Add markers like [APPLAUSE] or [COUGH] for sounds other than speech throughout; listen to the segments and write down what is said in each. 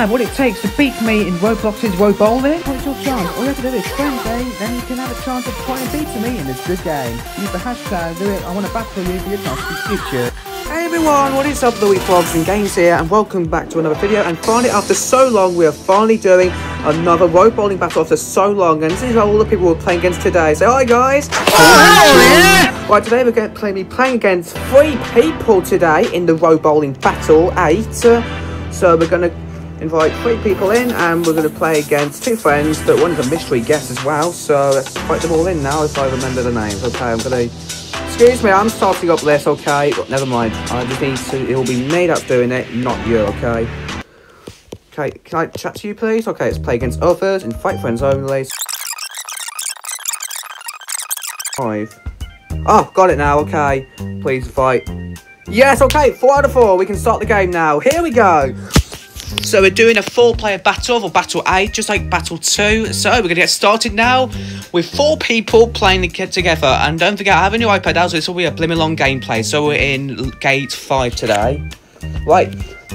understand what it takes to beat me in Roblox's RoBowling? Well, it's your chance. All you have to do is friend me, then you can have a chance of trying to beating me in this good game. Use the hashtag, do it, I want to battle you for your chance to future. Hey everyone, what is up, Louis Vlogs and Games here, and welcome back to another video. And finally, after so long, we are finally doing another RoBowling battle after so long. And this is all the people we're playing against today. Say hi, guys. Oh, Right, today we're going to play me playing against three people today in the RoBowling battle eight. Uh, so we're going to invite three people in, and we're going to play against two friends. but one is a mystery guest as well. So let's invite them all in now, if I remember the names. Okay, I'm going to. Excuse me, I'm starting up this, okay? But never mind. I just need to. It will be me up doing it, not you, okay? Okay, can I chat to you, please? Okay, let's play against others and fight friends only. Five. Oh, got it now, okay. Please fight. Yes, okay, four out of four. We can start the game now. Here we go. So we're doing a four-player battle, or battle eight, just like battle two. So we're gonna get started now with four people playing together. And don't forget, I have a new iPad out, so this will be a blimmin' long gameplay. So we're in gate five today. Right,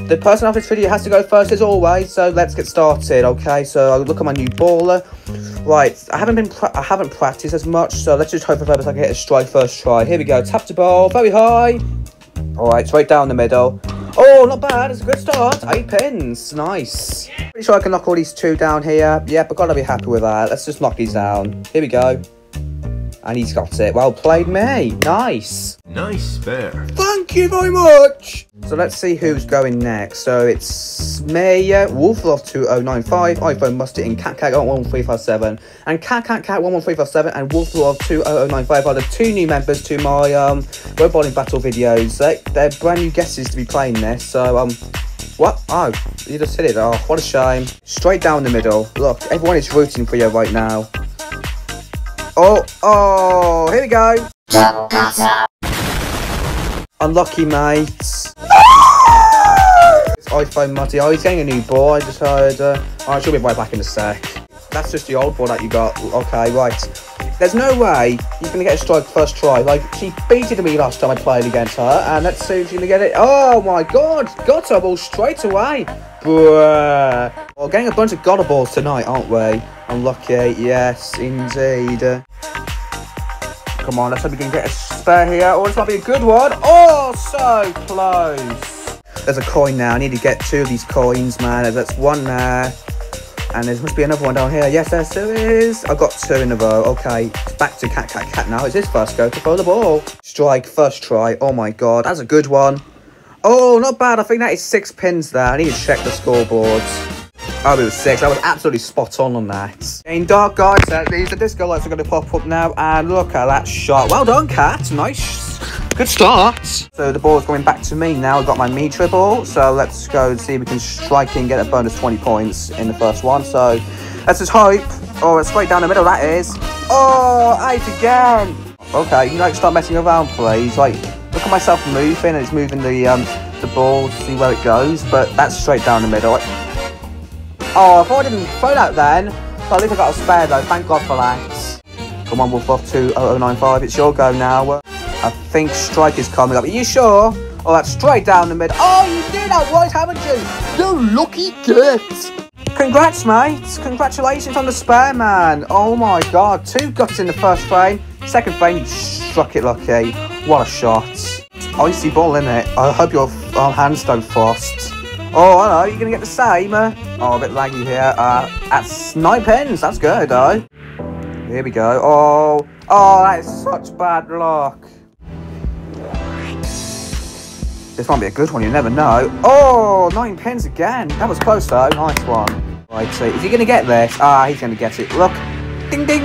the person off this video has to go first as always. So let's get started. Okay, so I'll look at my new baller. Right, I haven't been I haven't practiced as much, so let's just hope for purpose I can hit a strike first try. Here we go. Tap the ball very high. All right, straight down the middle. Oh, not bad. It's a good start. Eight pins. Nice. Pretty sure I can knock all these two down here. Yep, I've got to be happy with that. Let's just knock these down. Here we go. And he's got it. Well played, me. Nice. Nice spare. Thank you very much. So let's see who's going next. So it's me, uh, Wolflove2095, iPhone Musty, and CatCat11357. And CatCatCat11357 and Wolflove2095 are the two new members to my um, RoBowling Battle videos. They, they're brand new guesses to be playing this. So, um, what? Oh, you just hit it. Oh, what a shame. Straight down the middle. Look, everyone is rooting for you right now. Oh, oh, here we go. Unlucky, mates. [LAUGHS] It's iPhone Musty. Oh, he's getting a new ball. I just heard. Uh, oh, I should be right back in a sec. That's just the old ball that you got. Okay, right. There's no way you're going to get a strike first try. Like, she beated me last time I played against her. And let's see if she's going to get it. Oh, my God. Got her ball straight away. Bruh. We're getting a bunch of gutter balls tonight, aren't we? Unlucky. Yes, indeed. Come on, let's hope we can get a spare here. Oh, this might be a good one. Oh, so close. There's a coin now. I need to get two of these coins, man. That's one there. And there must be another one down here. Yes, there still is. I've got two in a row. Okay, back to Cat Cat Cat now. It's his first go to throw the ball. Strike, first try. Oh my god, that's a good one. Oh, not bad. I think that is six pins there. I need to check the scoreboards. Oh, it was six. I was absolutely spot on on that. In dark, guys, these the disco lights are going to pop up now. And look at that shot. Well done, Cat. Nice. Good start. So the ball is going back to me now. I've got my me triple. So let's go and see if we can strike and get a bonus 20 points in the first one. So let's just hope. Oh, it's straight down the middle, that is. Oh, eight again. Okay, you like start messing around, please. Like, look at myself moving and it's moving the um the ball to see where it goes. But that's straight down the middle. Oh, if I didn't throw that then, well, at least I got a spare though. Thank God for that. Come on, Wolf off to 0095. It's your go now. I think strike is coming up. Are you sure? Oh, that's straight down the middle. Oh, you did that right, haven't you? You lucky git. Congrats, mate. Congratulations on the spare, man. Oh my God. Two guts in the first frame. Second frame, you struck it lucky. What a shot. Icy ball in it. I hope your hands don't frost. Oh, hello, you're going to get the same. Uh, oh, a bit laggy here. Uh, that's nine pins. That's good, though. Here we go. Oh, oh, that is such bad luck. This might be a good one, you never know. Oh, nine pins again. That was close, though. Nice one. Right, so is he going to get this? Ah, he's going to get it. Look. Ding, ding.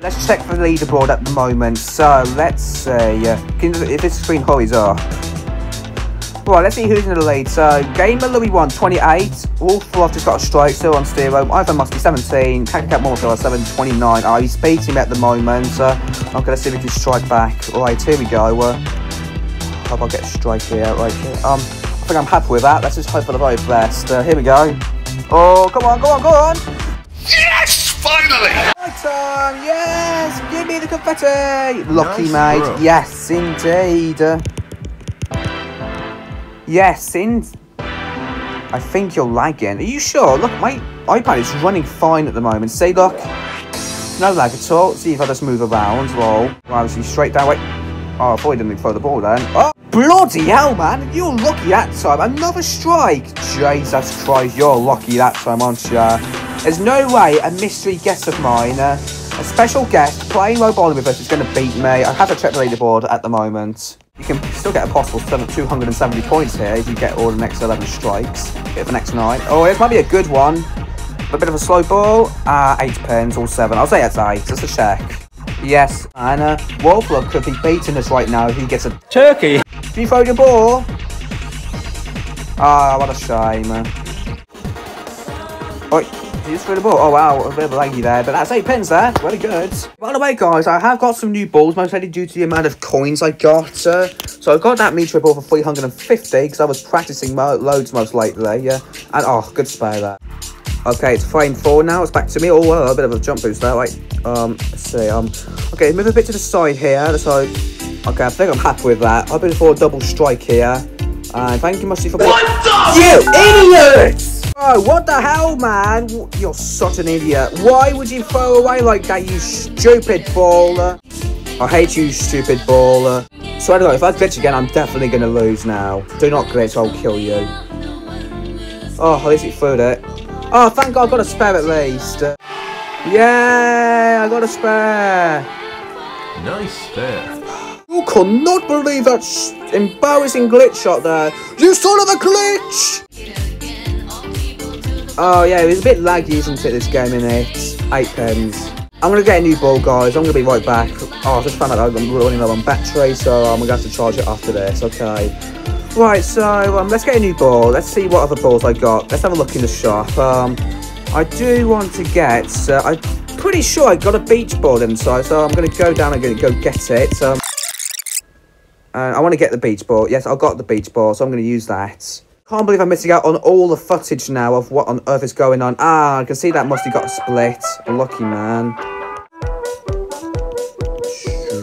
Let's check the leaderboard at the moment. So, let's see. Uh, can, if this screen hurries up. Right, let's see who's in the lead. So, Gamer Louis 1, 28. Wolf Love has got a strike, still on zero. iPhone must be 17. Cat Cat Mortal 7, 29. Oh, he's beating at the moment. Okay, let's see if we can strike back. Right, here we go. Uh, hope I get a strike here. Right, here. Um, I think I'm happy with that. Let's just hope for the very best. Uh, here we go. Oh, come on, go on, go on. Yes! Finally! Right time, yes! Give me the confetti! Lucky, Nice mate. throw. Yes, indeed. Uh, Yes, in. I think you're lagging. Are you sure? Look, my iPad is running fine at the moment. See, look. No lag at all. See if I just move around. Roll. Obviously, straight down. Wait. Oh, I thought he didn't throw the ball then. Oh, bloody hell, man. You're lucky that time. Another strike. Jesus Christ, you're lucky that time, aren't you? There's no way a mystery guest of mine, uh, a special guest playing low with us is going to beat me. I have to check the leaderboard at the moment. You can still get a possible 270 points here if you get all the next 11 strikes. Get the next 9. Oh, it might be a good one. A bit of a slow ball. Uh, 8 pins, all 7. I'll say it's 8, just a check. Yes, and uh, Wolflove could be beating us right now if he gets a turkey. You throw your ball? Ah, oh, what a shame. Oh, you just threw the ball. Oh, wow. A bit of a laggy there. But that's eight pins there. Very good. By the way, guys, I have got some new balls, mostly due to the amount of coins I got. Uh, so I got that meter ball for 350 because I was practicing loads most lately. Yeah. And, oh, good spare there. Okay, it's frame four now. It's back to me. Oh, well, a bit of a jump boost there. Wait, um, let's see. Um, okay, move a bit to the side here. So, okay, I think I'm happy with that. I've been for a double strike here. And thank you, Musty, for... What the? You idiot! Oh, what the hell, man? You're such an idiot. Why would you throw away like that, you stupid baller? I hate you, stupid baller. So anyway, if I glitch again, I'm definitely going to lose now. Do not glitch, I'll kill you. Oh, at least he threw it. Oh, thank God I got a spare at least. Yeah, I got a spare. Nice spare. You cannot believe that embarrassing glitch shot there. You son of a glitch! Oh yeah, it was a bit laggy, isn't it, this game in it? Eight pens. I'm gonna get a new ball, guys. I'm gonna be right back. Oh, I just found out I'm running low on battery, so I'm gonna have to charge it after this. Okay. Right, so um, let's get a new ball. Let's see what other balls I got. Let's have a look in the shop. Um, I do want to get. Uh, I'm pretty sure I got a beach ball inside, so I'm gonna go down and go get it. Um, and I want to get the beach ball. Yes, I got the beach ball, so I'm gonna use that. Can't believe I'm missing out on all the footage now of what on earth is going on. Ah, I can see that Musty got a split. Lucky man.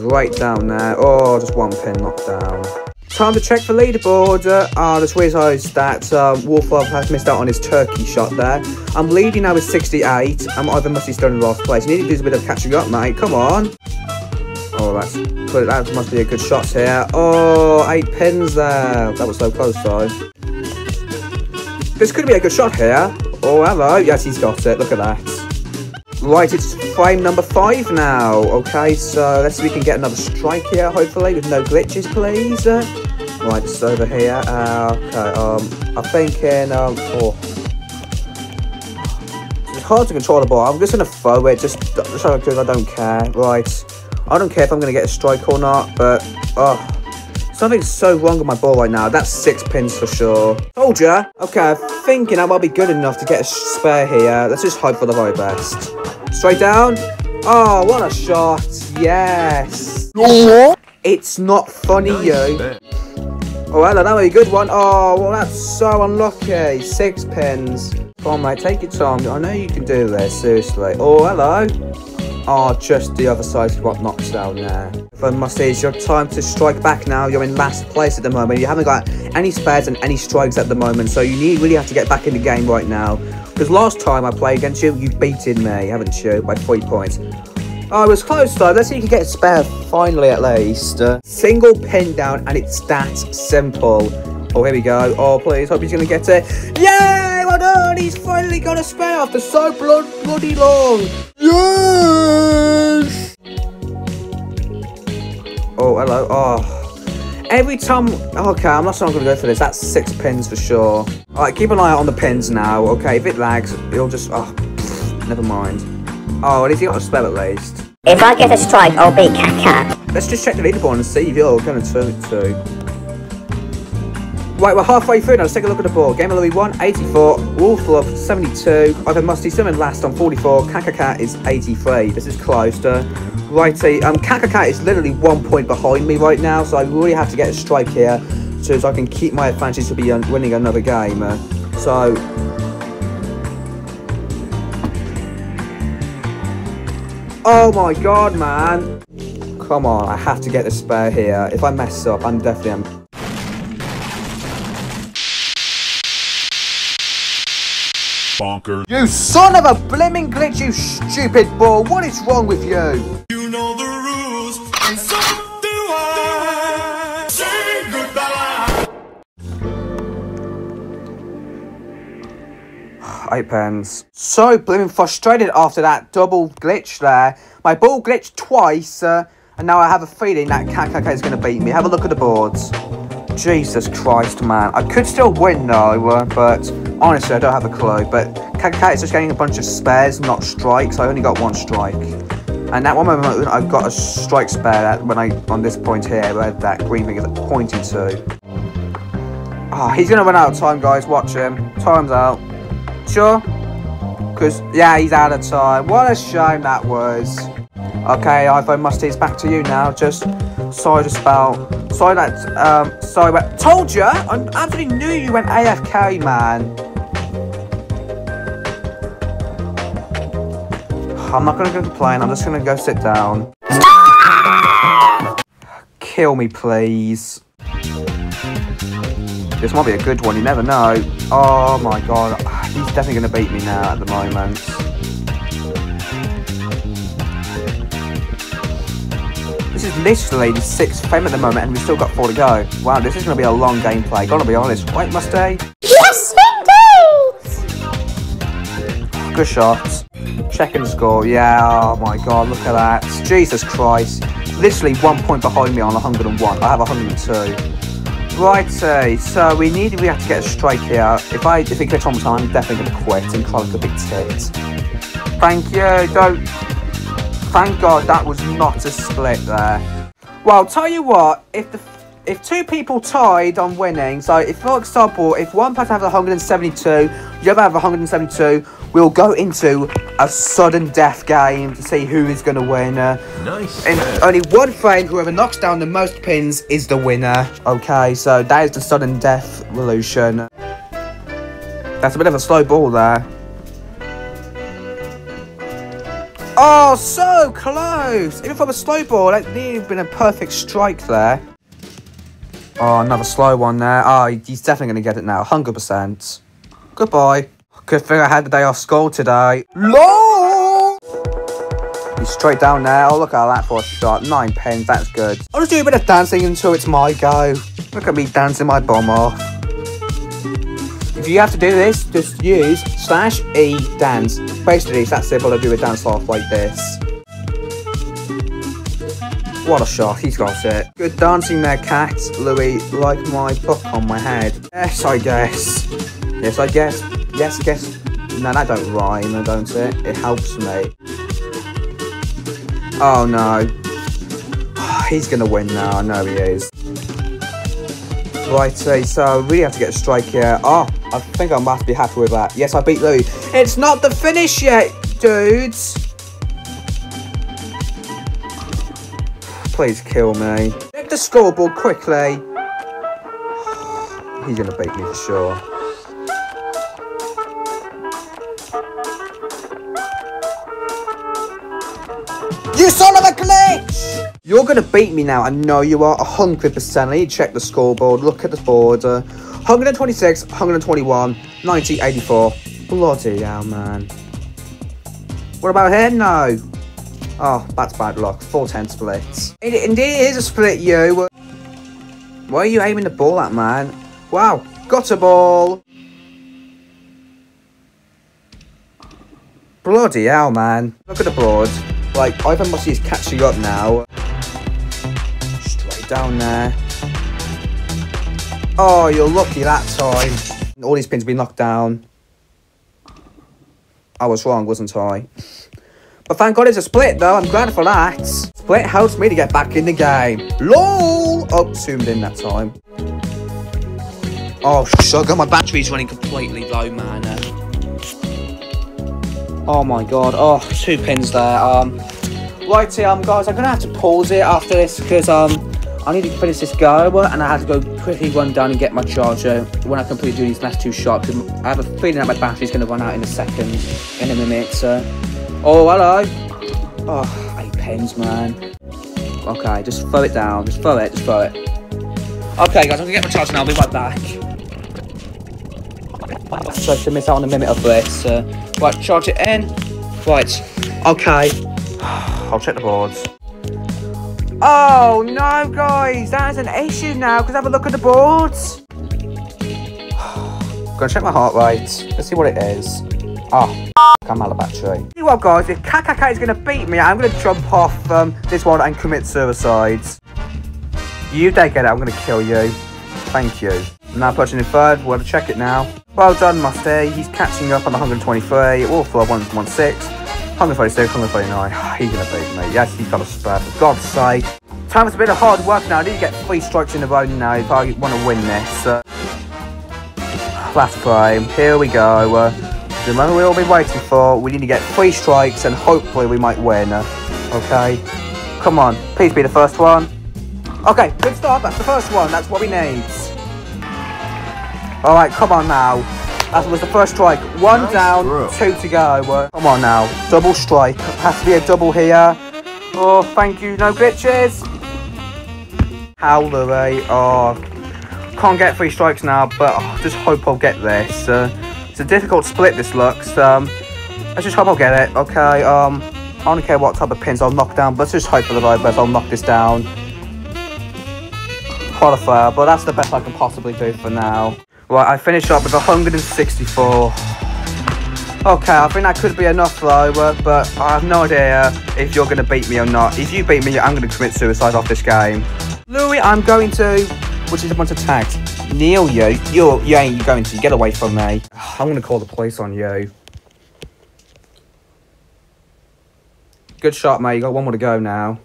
Right down there. Oh, just one pin knocked down. Time to check the leaderboard. Ah, uh, just realised that um, Wolf has missed out on his turkey shot there. I'm leading now with 68. I'm either Musty's still in last place. You need to do a bit of catching up, mate. Come on. Oh, that's that must be a good shot here. Oh, eight pins there. That was so close, though. This could be a good shot here. Oh, hello. Yes, he's got it. Look at that. Right, it's frame number five now. Okay, so let's see if we can get another strike here, hopefully, with no glitches, please. Right, just over here. Uh, okay, um, I'm thinking, um, oh. It's hard to control the ball. I'm just going to throw it, just, just because I don't care. Right. I don't care if I'm going to get a strike or not, but, oh. Something's so wrong with my ball right now. That's six pins for sure. Told ya. Okay, I'm thinking I might be good enough to get a spare here. Let's just hope for the very best. Straight down. Oh, what a shot. Yes. It's not funny, yo. Oh, hello, that was a good one. Oh, well, that's so unlucky. Six pins. Come on, mate, take your time. I know you can do this, seriously. Oh, hello are just the other side of what knocks down there. I must say, it's your time to strike back now. You're in last place at the moment. You haven't got any spares and any strikes at the moment, so you need really have to get back in the game right now. Because last time I played against you, you've beaten me, haven't you, by three points. Oh, it was close though. Let's see if you can get a spare finally at least. Uh, single pin down and it's that simple. Oh, here we go. Oh, please. Hope he's going to get it. Yay! Well done. He's finally got a spare after so blood bloody long. Yes! Oh, hello. Oh. Every time... Okay, I'm not sure I'm going to go for this. That's six pins for sure. All right, keep an eye out on the pins now. Okay, if it lags, it'll just... Oh, never mind. Oh, at least he got a spell at least. If I get a strike, I'll be caca. Let's just check the leaderboard and see if you're going to turn it to. Right, we're halfway through now. Let's take a look at the board. Gamer Louis 1, 84. Wolf Love, 72. iPhone Musty in last on 44. Kakakat is 83. This is close. Uh, righty. Um, Kakakat is literally one point behind me right now, so I really have to get a strike here so as I can keep my advantage to be winning another game. So... Oh my god, man. Come on, I have to get the spare here. If I mess up, I'm definitely... conquer. You son of a blimmin' glitch, you stupid ball. What is wrong with you? You know the rules, and so do I. Say goodbye. Eight pens. So blimmin' frustrated after that double glitch there. My ball glitched twice, uh, and now I have a feeling that KKK is going to beat me. Have a look at the boards. Jesus Christ, man. I could still win though, but honestly, I don't have a clue. But KKK is just getting a bunch of spares, not strikes. I only got one strike. And at one moment, I got a strike spare when I on this point here, where that green thing is pointing to. Ah, he's gonna run out of time, guys. Watch him. Time's out. Sure? Because, yeah, he's out of time. What a shame that was. Okay, iPhone Musty's back to you now. Just sorry to spell. Sorry that, um, sorry, but told you. I absolutely knew you went AFK, man. I'm not gonna complain. I'm just gonna go sit down. Kill me, please. This might be a good one. You never know. Oh my god, he's definitely gonna beat me now at the moment. This is literally the sixth frame at the moment, and we've still got four to go. Wow, this is gonna be a long gameplay. Gotta be honest, right, Mustang? Yes, indeed! Good shot. Checking the score. Yeah, oh my god, look at that. Jesus Christ. Literally one point behind me on 101. I have 102. Righty, eh, so we need we have to get a strike here. If I if it gets on time, I'm definitely gonna quit and cry like a big tit. Thank you, don't thank god that was not a split there. Well I'll tell you what, if the if two people tied on winning, so if for example, if one person has 172, the other have 172, we'll go into a sudden death game to see who is going to win. Nice. fair. only one frame, whoever knocks down the most pins is the winner. Okay, so that is the sudden death revolution. That's a bit of a slow ball there. Oh, so close! Even from a slow ball, that nearly been a perfect strike there. Oh, another slow one there. Oh, he's definitely going to get it now. 100%. Goodbye. Good thing I had the day off school today. LOL! He's straight down there. Oh, look at that for a shot. Nine pins. That's good. I'll just do a bit of dancing until it's my go. Look at me dancing my bum off. If you have to do this, just use slash E dance. Basically, it's that simple to do a dance off like this. What a shot, he's got it. Good dancing there, cat, Louis, like my book on my head. Yes, I guess. Yes, I guess. Yes, guess. No, that don't rhyme, don't it? It helps me. Oh no. [SIGHS] He's gonna win now, I know he is. Righty, so I really have to get a strike here. Oh, I think I must be happy with that. Yes, I beat Louis. It's not the finish yet, dudes. Please kill me. Check the scoreboard quickly. [SIGHS] He's gonna beat me for sure. You son of a glitch! You're gonna beat me now. I know you are 100%. I need to check the scoreboard. Look at the board. Uh, 126, 121, 90, 84. Bloody hell, man. What about here? No. Oh, that's bad luck. 410 splits. It, indeed, is a split, you. Why are you aiming the ball at, man? Wow, got a ball. Bloody hell, man. Look at the board. Like, iPhone Musty is catching up now. Straight down there. Oh, you're lucky that time. All these pins have been knocked down. I was wrong, wasn't I? But thank God it's a split, though. I'm glad for that. Split helps me to get back in the game. LOL! Oh, zoomed in that time. Oh, sugar, my battery's running completely low, man. Oh my god, oh, two pins there. Um, righty, um, guys, I'm gonna have to pause it after this because um, I need to finish this go and I have to go quickly run down and get my charger when I completely do these last two shots I have a feeling that my battery's gonna run out in a second, in a minute. Uh, oh, hello. Oh, eight pens, man. Okay, just throw it down. Just throw it. Just throw it. Okay, guys, I'm gonna get my charger now. I'll be right back. So to miss out on a minute of this. Uh, right, charge it in. Right, okay. [SIGHS] I'll check the boards. Oh no, guys, that's an issue now. Because have a look at the boards. [SIGHS] Gonna check my heart rate. Let's see what it is. Oh, I'm out of battery. You what, guys? If KKK is gonna beat me, I'm gonna jump off um, this one and commit suicide. You take it. I'm gonna kill you. Thank you. I'm Now pushing in third. We'll check it now. Well done, Musty. He's catching up on 123. Wolf 116. 136, 139. [SIGHS] He's gonna beat me. Yes, he's got a spare. For God's sake. Time is a bit of hard work now. I need to get three strikes in a row now if I want to win this. Last frame. Here we go. Uh, the moment we've all been waiting for. We need to get three strikes and hopefully we might win. Uh, okay. Come on. Please be the first one. Okay, good start. That's the first one. That's what we need. All right, come on now. That was the first strike. One Nice down, throw. two to go. Come on now. Double strike. Has to be a double here. Oh, thank you. No glitches. Howlery. Oh, can't get three strikes now, but oh, just hope I'll get this. Uh, it's a difficult split, this looks. Um, let's just hope I'll get it. Okay, um, I don't care what type of pins I'll knock down, but let's just hope for the very best I'll knock this down. Qualifier, but that's the best I can possibly do for now. Right, I finished up with 164. Okay, I think that could be enough uh, but I have no idea if you're going to beat me or not. If you beat me, I'm going to commit suicide off this game. Louis, I'm going to, which is a bunch of tags. Neil, you, you're, you ain't going to, get away from me. I'm going to call the police on you. Good shot, mate, you got one more to go now.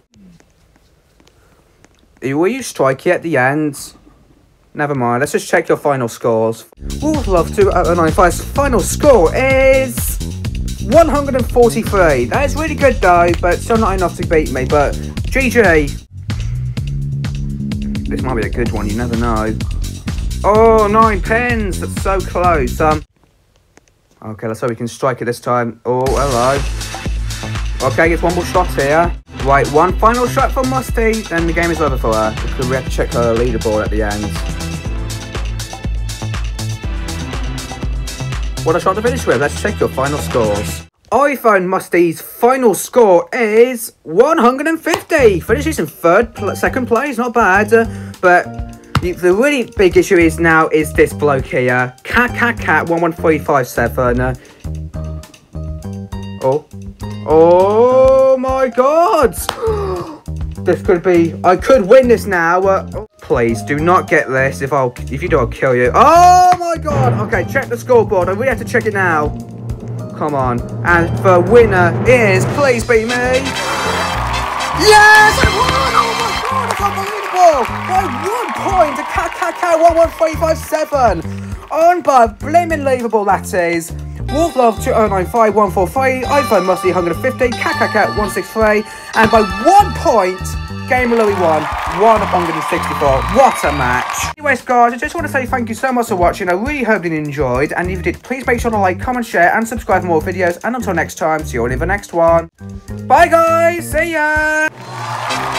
Were you strikey at the end? Never mind, let's just check your final scores. Wolf Love 2095's final score is 143. That is really good though, but still not enough to beat me, but GG. This might be a good one, you never know. Oh, nine pens, that's so close. Um, Okay, let's hope we can strike it this time. Oh, hello. Okay, gets one more shot here. Right, one final shot for Musty, then the game is over for her. We have to check her leaderboard at the end. What a shot to finish with. Let's check your final scores. iPhone Musty's final score is 150. Finishes in third, pl second place, not bad. uh, but the, really big issue is now is this bloke here, cat cat cat one one three five seven. Uh, oh, oh my God! [GASPS] [GASPS] this could be. I could win this now. Uh, oh, please do not get this. If I'll, if you do, I'll kill you. Oh my God! Okay, check the scoreboard. I really have to check it now. Come on. And the winner is, please be me. Yes, I won! Oh my god, it's unbelievable! By one point, five seven. Unbelievable, that is. Wolf Love 2095143, iPhone Musty 150, cat cat cat 163, and by one point, Game Louis won 164. What a match! Anyways, guys, I just want to say thank you so much for watching. I really hope you enjoyed, and if you did, please make sure to like, comment, share, and subscribe for more videos. And until next time, see you all in the next one. Bye, guys. See ya.